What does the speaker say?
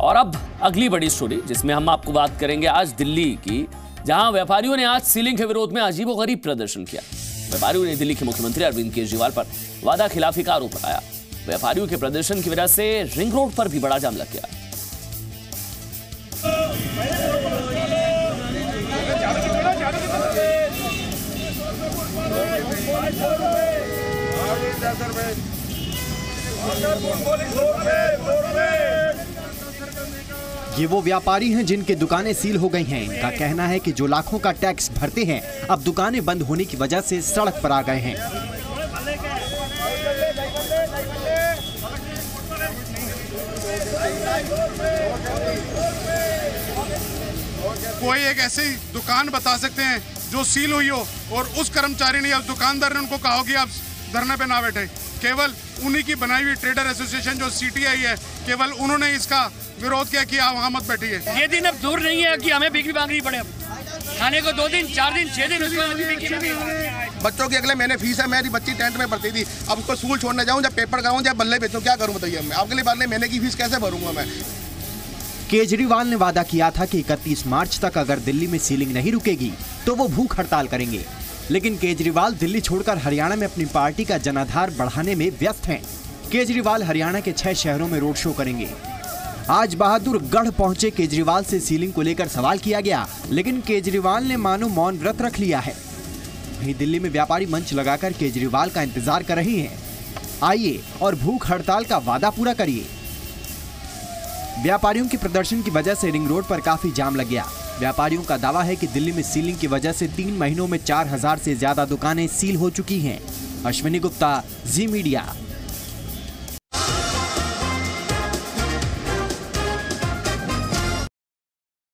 और अब अगली बड़ी स्टोरी जिसमें हम आपको बात करेंगे आज दिल्ली की, जहाँ व्यापारियों ने आज सीलिंग के विरोध में अजीबोगरीब प्रदर्शन किया। व्यापारियों ने दिल्ली के मुख्यमंत्री अरविंद केजरीवाल पर वादा खिलाफी का आरोप लगाया। व्यापारियों के प्रदर्शन की वजह से रिंग रोड पर भी बड़ा जाम लग गया। ये वो व्यापारी हैं जिनके दुकानें सील हो गई हैं। इनका कहना है कि जो लाखों का टैक्स भरते हैं, अब दुकानें बंद होने की वजह से सड़क पर आ गए हैं। कोई एक ऐसी दुकान बता सकते हैं जो सील हुई हो और उस कर्मचारी ने या दुकानदार ने उनको कहा कि आप धरने पे ना बैठे। केवल उन्हीं की बनाई हुई ट्रेडर एसोसिएशन जो सीटीआई है केवल उन्होंने इसका विरोध किया कि आप वहाँ मत बैठिए। ये दिन अब दूर नहीं है कि हमें बिक्री मांगनी पड़े अब। खाने को दो दिन चार दिन छह दिन उसके बाद बच्चों की अगले महीने फ़ीस है मेरी बच्ची टेंथ में पढ़ती थी। अब उसको स्कूल छोड़ने जाऊँ जब पेपर कराऊँ जब बल्ले बेचूँ क्या करूँ बताइए मैं अगले बार महीने की फ़ीस कैसे भरूँगा मैं? केजरीवाल ने वादा किया था कि 31 मार्च तक अगर दिल्ली में सीलिंग नहीं रुकेगी तो वो भूख हड़ताल करेंगे। लेकिन केजरीवाल दिल्ली छोड़कर हरियाणा में अपनी पार्टी का जनाधार बढ़ाने में व्यस्त हैं। केजरीवाल हरियाणा के छह शहरों में रोड शो करेंगे। आज बहादुरगढ़ पहुँचे केजरीवाल से सीलिंग को लेकर सवाल किया गया, लेकिन केजरीवाल ने मानो मौन व्रत रख लिया है। वहीं दिल्ली में व्यापारी मंच लगाकर केजरीवाल का इंतज़ार कर रहे हैं। आइए और भूख हड़ताल का वादा पूरा करिए। व्यापारियों के प्रदर्शन की वजह से रिंग रोड पर काफ़ी जाम लग गया। व्यापारियों का दावा है कि दिल्ली में सीलिंग की वजह से तीन महीनों में चार हज़ार से ज़्यादा दुकानें सील हो चुकी हैं। अश्विनी गुप्ता, जी मीडिया।